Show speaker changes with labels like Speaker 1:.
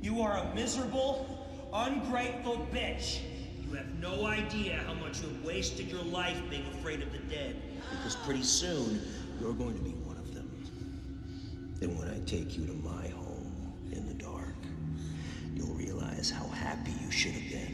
Speaker 1: You are a miserable, ungrateful bitch. You have no idea how much you have wasted your life being afraid of the dead. Because pretty soon, you're going to be one of them. Then when I take you to my home in the dark, you'll realize how happy you should have been